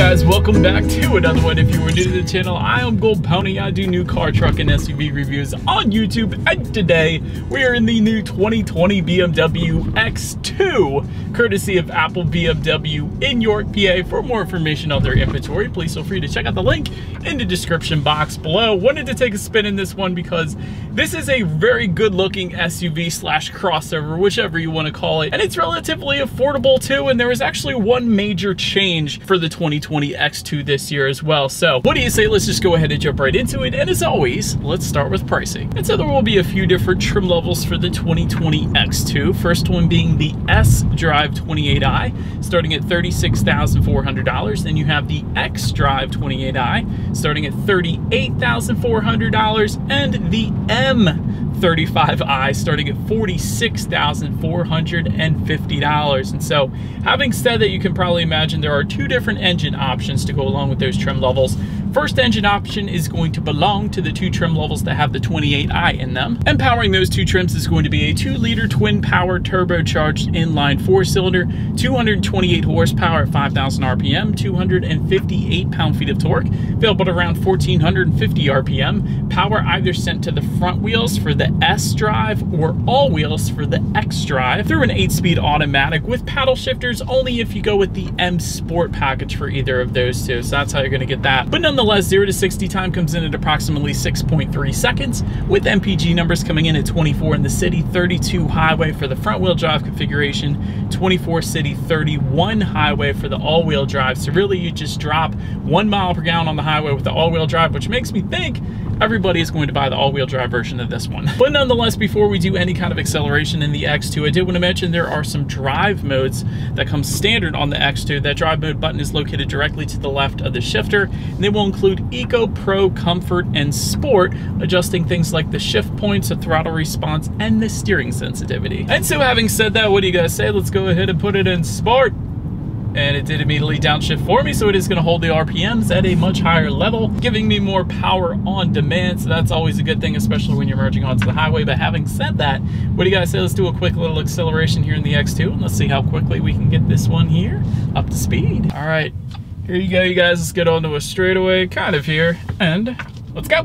guys, welcome back to another one. If you were new to the channel, I am Gold Pony. I do new car, truck, and SUV reviews on YouTube. And today, we are in the new 2020 BMW X2, courtesy of Apple BMW in York, PA. For more information on their inventory, please feel free to check out the link in the description box below. Wanted to take a spin in this one because this is a very good looking SUV slash crossover, whichever you want to call it. And it's relatively affordable too, and there is actually one major change for the 2020 X2 this year as well. So what do you say? Let's just go ahead and jump right into it. And as always, let's start with pricing. And so there will be a few different trim levels for the 2020 X2. First one being the S Drive 28i, starting at $36,400. Then you have the X Drive 28i, starting at $38,400. And the M35i, starting at $46,450. And so having said that, you can probably imagine there are two different engine options to go along with those trim levels. First engine option is going to belong to the two trim levels that have the 28i in them. And powering those two trims is going to be a 2-liter twin-power turbocharged inline 4-cylinder, 228 horsepower at 5,000 RPM, 258 pound-feet of torque, available at around 1,450 RPM. Power either sent to the front wheels for the S drive or all wheels for the X drive through an 8-speed automatic with paddle shifters only if you go with the M Sport package for either of those two. So that's how you're going to get that. But nonetheless, Nonetheless, 0 to 60 time comes in at approximately 6.3 seconds, with MPG numbers coming in at 24 in the city, 32 highway for the front wheel drive configuration, 24 city, 31 highway for the all-wheel drive. So really you just drop one mile per gallon on the highway with the all-wheel drive, which makes me think everybody is going to buy the all-wheel drive version of this one. But nonetheless, before we do any kind of acceleration in the X2, I did want to mention there are some drive modes that come standard on the X2. That drive mode button is located directly to the left of the shifter, and they will include Eco, Pro, Comfort, and Sport, adjusting things like the shift points, the throttle response, and the steering sensitivity. And so having said that, what do you guys say? Let's go ahead and put it in Sport and it did immediately downshift for me so it is going to hold the RPMs at a much higher level giving me more power on demand so that's always a good thing especially when you're merging onto the highway. But having said that what do you guys say? Let's do a quick little acceleration here in the X2 and let's see how quickly we can get this one here up to speed. All right here you go you guys let's get onto a straightaway kind of here and let's go.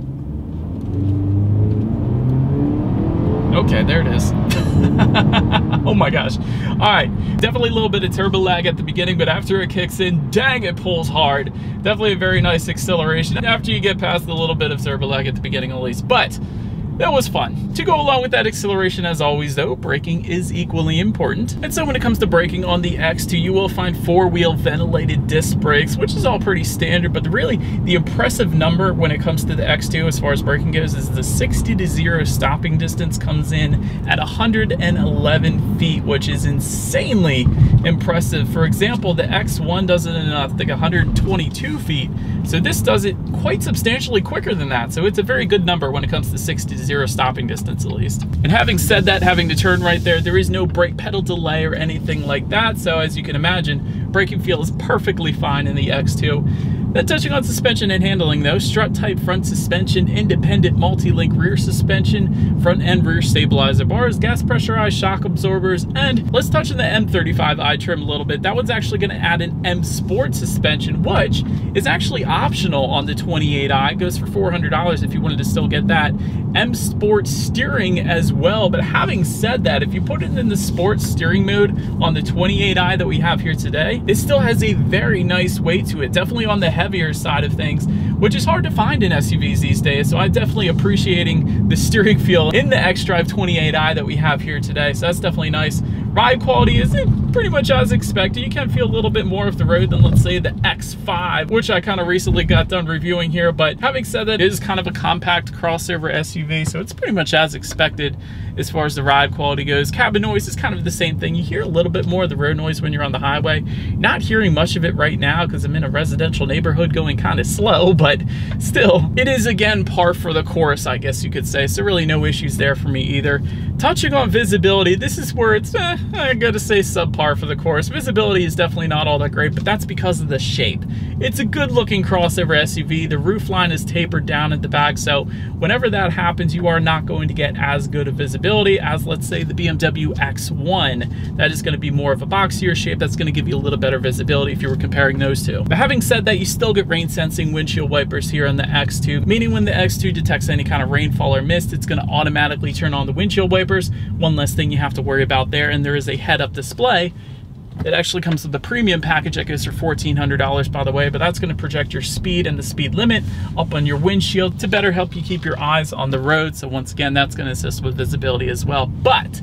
Okay there it is oh my gosh. All right, definitely a little bit of turbo lag at the beginning, but after it kicks in, dang, it pulls hard. Definitely a very nice acceleration after you get past the little bit of turbo lag at the beginning at least. But that was fun. To go along with that acceleration, as always though, braking is equally important. And so when it comes to braking on the X2, you will find four-wheel ventilated disc brakes, which is all pretty standard, but really the impressive number when it comes to the X2 as far as braking goes is the 60 to 0 stopping distance comes in at 111 feet, which is insanely impressive. For example, the X1 does it in, I think, 122 feet, so this does it quite substantially quicker than that, so it's a very good number when it comes to 60 to zero stopping distance at least. And having said that, having to turn right there, there is no brake pedal delay or anything like that. So as you can imagine, braking feel is perfectly fine in the X2. Then touching on suspension and handling though, strut type front suspension, independent multi-link rear suspension, front and rear stabilizer bars, gas pressurized shock absorbers, and let's touch on the M35i trim a little bit. That one's actually gonna add an M Sport suspension, which is actually optional on the 28i. It goes for $400 if you wanted to still get that. M Sport steering as well, but having said that, if you put it in the sports steering mode on the 28i that we have here today, it still has a very nice weight to it. Definitely on the head heavier side of things, which is hard to find in SUVs these days. So I'm definitely appreciating the steering feel in the X-Drive 28i that we have here today. So that's definitely nice. Ride quality is pretty much as expected. You can feel a little bit more of the road than let's say the X5, which I kind of recently got done reviewing here. But having said that, it is kind of a compact crossover SUV, so it's pretty much as expected as far as the ride quality goes. Cabin noise is kind of the same thing. You hear a little bit more of the road noise when you're on the highway. Not hearing much of it right now because I'm in a residential neighborhood going kind of slow, but still, it is again par for the course, I guess you could say. So really no issues there for me either. Touching on visibility, this is where it's, eh, I gotta say subpar for the course. Visibility is definitely not all that great, but that's because of the shape. It's a good looking crossover SUV. The roof line is tapered down at the back, so whenever that happens, you are not going to get as good a visibility as let's say the BMW X1. That is gonna be more of a boxier shape. That's gonna give you a little better visibility if you were comparing those two. But having said that, you still get rain sensing windshield wipers here on the X2, meaning when the X2 detects any kind of rainfall or mist, it's gonna automatically turn on the windshield wipers. One less thing you have to worry about there. And there is a head-up display it actually comes with the premium package that goes for $1,400 by the way, but that's gonna project your speed and the speed limit up on your windshield to better help you keep your eyes on the road. So once again, that's gonna assist with visibility as well. But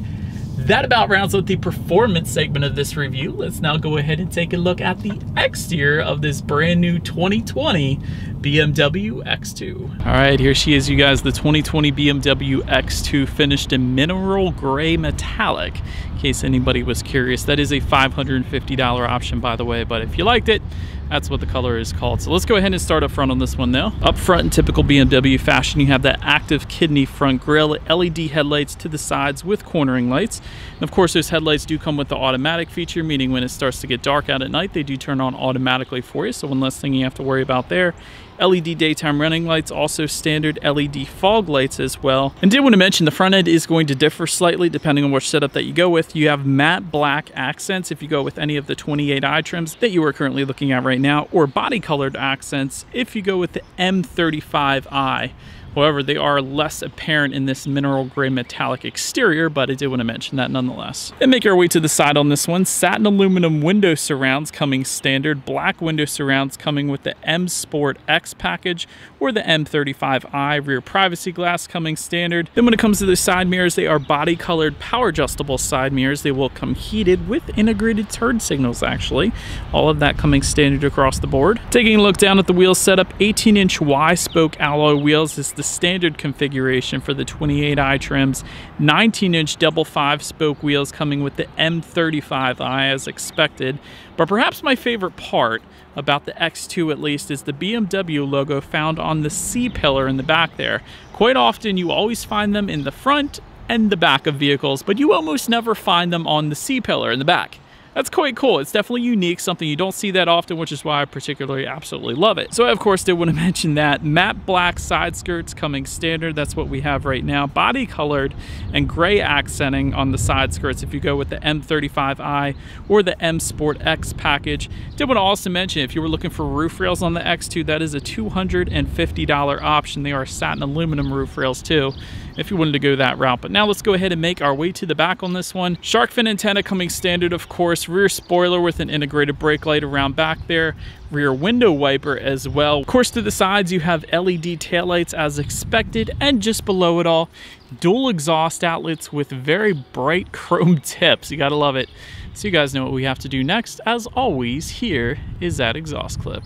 that about rounds out the performance segment of this review. Let's now go ahead and take a look at the exterior of this brand new 2020 BMW X2. All right, here she is, you guys, the 2020 BMW X2 finished in mineral gray metallic. In case anybody was curious, that is a $550 option, by the way, but if you liked it, that's what the color is called. So let's go ahead and start up front on this one now. Up front in typical BMW fashion, you have that active kidney front grille, LED headlights to the sides with cornering lights. And of course, those headlights do come with the automatic feature, meaning when it starts to get dark out at night, they do turn on automatically for you. So one less thing you have to worry about there. LED daytime running lights, also standard LED fog lights as well. And did want to mention the front end is going to differ slightly depending on which setup that you go with. You have matte black accents if you go with any of the 28i trims that you are currently looking at right now, or body colored accents if you go with the M35i. However, they are less apparent in this mineral gray metallic exterior, but I did want to mention that nonetheless. And make our way to the side on this one. Satin aluminum window surrounds coming standard, black window surrounds coming with the M Sport X package or the M35i rear privacy glass coming standard. Then when it comes to the side mirrors, they are body colored power adjustable side mirrors. They will come heated with integrated turn signals actually. All of that coming standard across the board. Taking a look down at the wheel setup, 18 inch Y spoke alloy wheels is the the standard configuration for the 28i trims. 19 inch double five spoke wheels coming with the M35i as expected. But perhaps my favorite part about the X2 at least is the BMW logo found on the C-pillar in the back there. Quite often you always find them in the front and the back of vehicles, but you almost never find them on the C-pillar in the back that's quite cool. It's definitely unique, something you don't see that often, which is why I particularly absolutely love it. So I, of course, did want to mention that matte black side skirts coming standard. That's what we have right now. Body colored and gray accenting on the side skirts if you go with the M35i or the M Sport X package. Did want to also mention, if you were looking for roof rails on the X2, that is a $250 option. They are satin aluminum roof rails too if you wanted to go that route. But now let's go ahead and make our way to the back on this one. Shark fin antenna coming standard, of course. Rear spoiler with an integrated brake light around back there. Rear window wiper as well. Of course, to the sides, you have LED taillights as expected. And just below it all, dual exhaust outlets with very bright chrome tips. You gotta love it. So you guys know what we have to do next. As always, here is that exhaust clip.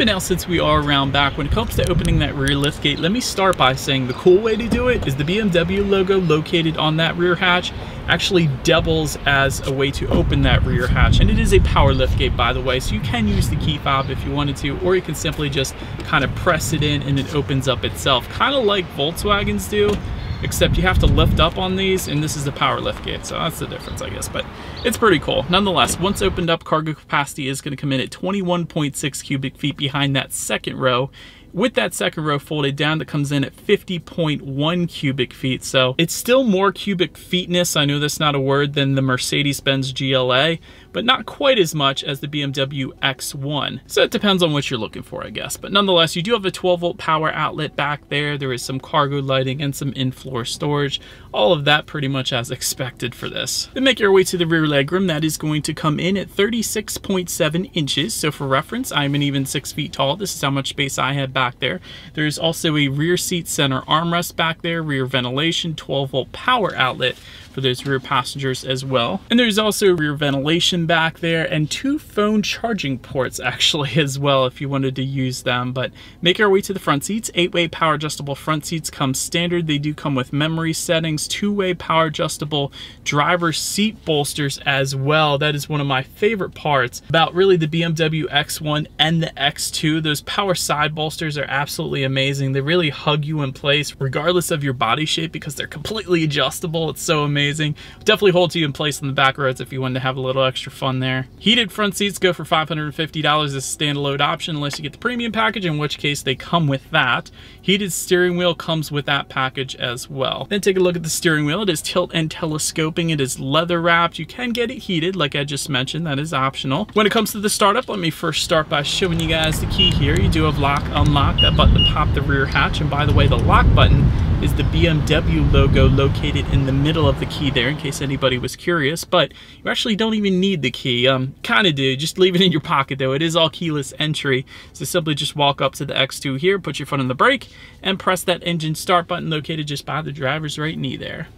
So now since we are around back, when it comes to opening that rear lift gate, let me start by saying the cool way to do it is the BMW logo located on that rear hatch actually doubles as a way to open that rear hatch. And it is a power lift gate, by the way, so you can use the key fob if you wanted to, or you can simply just kind of press it in and it opens up itself, kind of like Volkswagens do except you have to lift up on these and this is the power lift gate so that's the difference I guess but it's pretty cool. Nonetheless once opened up cargo capacity is going to come in at 21.6 cubic feet behind that second row. With that second row folded down that comes in at 50.1 cubic feet so it's still more cubic feetness I know that's not a word than the Mercedes-Benz GLA but not quite as much as the BMW X1. So it depends on what you're looking for, I guess. But nonetheless, you do have a 12 volt power outlet back there. There is some cargo lighting and some in-floor storage. All of that pretty much as expected for this. Then make your way to the rear legroom. That is going to come in at 36.7 inches. So for reference, I'm an even six feet tall. This is how much space I have back there. There's also a rear seat center armrest back there, rear ventilation, 12 volt power outlet, for those rear passengers as well. And there's also rear ventilation back there and two phone charging ports actually as well if you wanted to use them. But make our way to the front seats. Eight-way power adjustable front seats come standard. They do come with memory settings, two-way power adjustable driver seat bolsters as well. That is one of my favorite parts about really the BMW X1 and the X2. Those power side bolsters are absolutely amazing. They really hug you in place regardless of your body shape because they're completely adjustable. It's so amazing. Definitely holds you in place on the back roads if you wanted to have a little extra fun there. Heated front seats go for $550 as a standalone option unless you get the premium package, in which case they come with that. Heated steering wheel comes with that package as well. Then take a look at the steering wheel. It is tilt and telescoping. It is leather wrapped. You can get it heated like I just mentioned. That is optional. When it comes to the startup, let me first start by showing you guys the key here. You do have lock, unlock, that button to pop the rear hatch. And by the way, the lock button is the BMW logo located in the middle of the key there in case anybody was curious, but you actually don't even need the key. Um, kind of do, just leave it in your pocket though. It is all keyless entry. So simply just walk up to the X2 here, put your foot on the brake and press that engine start button located just by the driver's right knee there.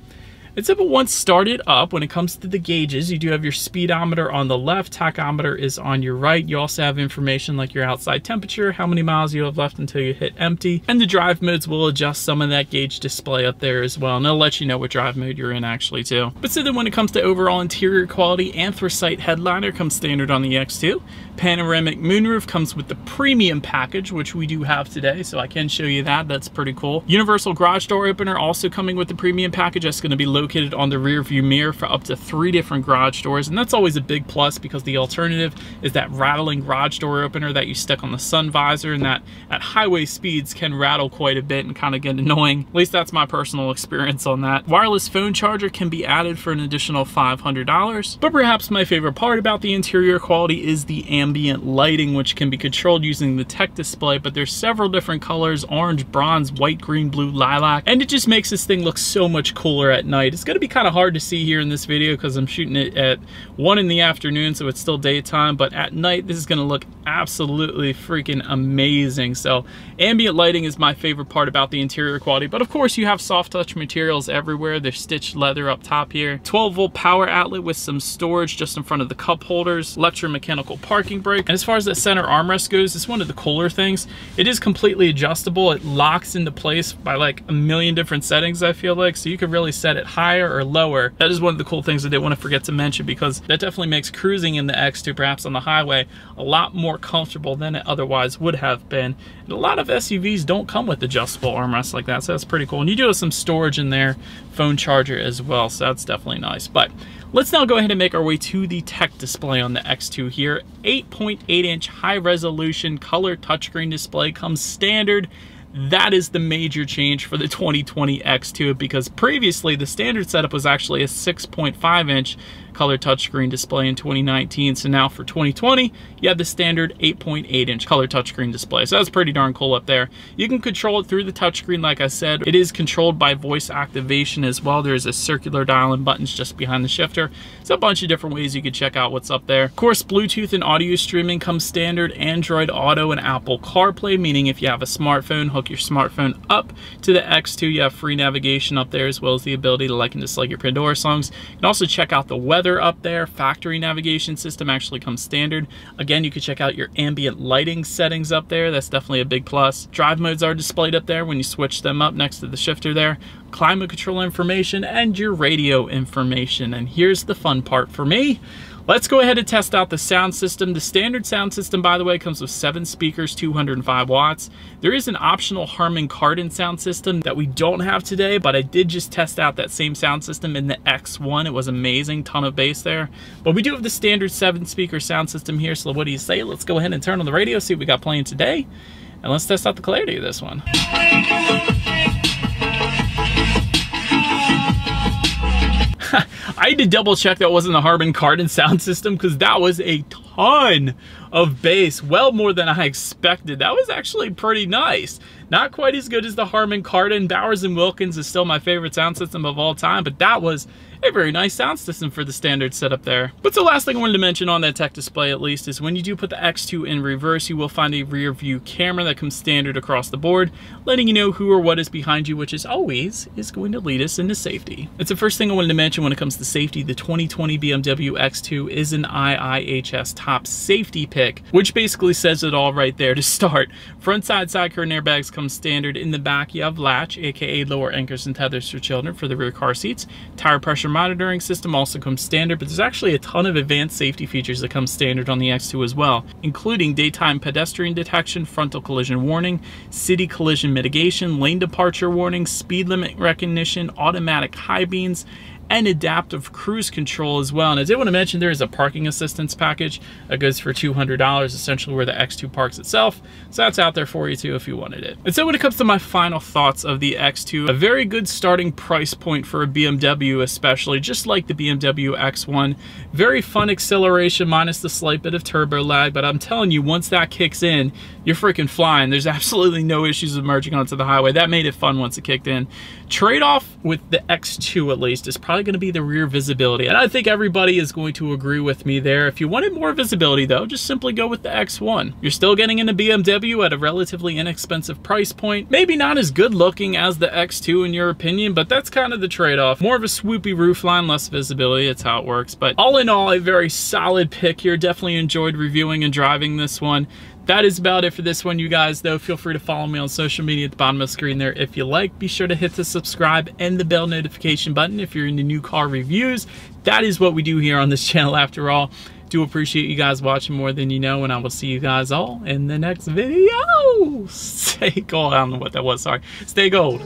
It's simple once started up, when it comes to the gauges, you do have your speedometer on the left, tachometer is on your right. You also have information like your outside temperature, how many miles you have left until you hit empty, and the drive modes will adjust some of that gauge display up there as well, and it'll let you know what drive mode you're in actually too. But so then when it comes to overall interior quality, anthracite headliner comes standard on the X2. Panoramic moonroof comes with the premium package, which we do have today, so I can show you that. That's pretty cool. Universal garage door opener also coming with the premium package. That's going to be located on the rear view mirror for up to three different garage doors, and that's always a big plus because the alternative is that rattling garage door opener that you stick on the sun visor, and that at highway speeds can rattle quite a bit and kind of get annoying. At least that's my personal experience on that. Wireless phone charger can be added for an additional $500, but perhaps my favorite part about the interior quality is the ambient lighting, which can be controlled using the tech display, but there's several different colors, orange, bronze, white, green, blue, lilac, and it just makes this thing look so much cooler at night. It's gonna be kind of hard to see here in this video because I'm shooting it at one in the afternoon, so it's still daytime, but at night, this is gonna look absolutely freaking amazing. So ambient lighting is my favorite part about the interior quality, but of course you have soft touch materials everywhere. There's stitched leather up top here. 12 volt power outlet with some storage just in front of the cup holders, electromechanical parking brake. And as far as the center armrest goes, it's one of the cooler things. It is completely adjustable. It locks into place by like a million different settings, I feel like. So you can really set it higher or lower. That is one of the cool things I didn't want to forget to mention because that definitely makes cruising in the X2, perhaps on the highway, a lot more comfortable than it otherwise would have been. And a lot of SUVs don't come with adjustable armrests like that, so that's pretty cool. And you do have some storage in there, phone charger as well, so that's definitely nice. But Let's now go ahead and make our way to the tech display on the X2 here. 8.8 inch high resolution color touchscreen display comes standard. That is the major change for the 2020 X2 because previously the standard setup was actually a 6.5 inch color touchscreen display in 2019. So now for 2020, you have the standard 8.8 inch color touchscreen display. So that's pretty darn cool up there. You can control it through the touchscreen, like I said. It is controlled by voice activation as well. There's a circular dial and buttons just behind the shifter. So a bunch of different ways you could check out what's up there. Of course, Bluetooth and audio streaming come standard, Android Auto and Apple CarPlay, meaning if you have a smartphone, hook your smartphone up to the X2, you have free navigation up there as well as the ability to like and dislike your Pandora songs. You can also check out the weather up there. Factory navigation system actually comes standard. Again, you can check out your ambient lighting settings up there. That's definitely a big plus. Drive modes are displayed up there when you switch them up next to the shifter there. Climate control information and your radio information. And here's the fun part for me. Let's go ahead and test out the sound system. The standard sound system, by the way, comes with seven speakers, 205 watts. There is an optional Harman Kardon sound system that we don't have today, but I did just test out that same sound system in the X1. It was amazing, ton of bass there. But we do have the standard seven speaker sound system here, so what do you say? Let's go ahead and turn on the radio, see what we got playing today, and let's test out the clarity of this one. I had to double check that wasn't the Harman Kardon sound system because that was a ton of bass, well more than I expected. That was actually pretty nice. Not quite as good as the Harman Kardon. Bowers & Wilkins is still my favorite sound system of all time, but that was a very nice sound system for the standard setup there. But the last thing I wanted to mention on that tech display at least is when you do put the X2 in reverse, you will find a rear view camera that comes standard across the board, letting you know who or what is behind you, which is always is going to lead us into safety. It's the first thing I wanted to mention when it comes to safety. The 2020 BMW X2 is an IIHS top safety pick, which basically says it all right there to start. Front side side curtain airbags come standard. In the back, you have latch, aka lower anchors and tethers for children for the rear car seats. Tire pressure monitoring system also comes standard, but there's actually a ton of advanced safety features that come standard on the X2 as well, including daytime pedestrian detection, frontal collision warning, city collision mitigation, lane departure warning, speed limit recognition, automatic high beams, and adaptive cruise control as well. And I did want to mention there is a parking assistance package that goes for $200, essentially where the X2 parks itself. So that's out there for you too if you wanted it. And so when it comes to my final thoughts of the X2, a very good starting price point for a BMW especially, just like the BMW X1. Very fun acceleration minus the slight bit of turbo lag, but I'm telling you, once that kicks in, you're freaking flying. There's absolutely no issues emerging onto the highway. That made it fun once it kicked in. Trade-off with the X2 at least is probably going to be the rear visibility. And I think everybody is going to agree with me there. If you wanted more visibility though, just simply go with the X1. You're still getting into BMW at a relatively inexpensive price point. Maybe not as good looking as the X2 in your opinion, but that's kind of the trade-off. More of a swoopy roofline, less visibility. It's how it works. But all in all, a very solid pick here. Definitely enjoyed reviewing and driving this one that is about it for this one, you guys, though. Feel free to follow me on social media at the bottom of the screen there if you like. Be sure to hit the subscribe and the bell notification button if you're into new car reviews. That is what we do here on this channel, after all. Do appreciate you guys watching more than you know, and I will see you guys all in the next video. Stay gold. I don't know what that was, sorry. Stay gold.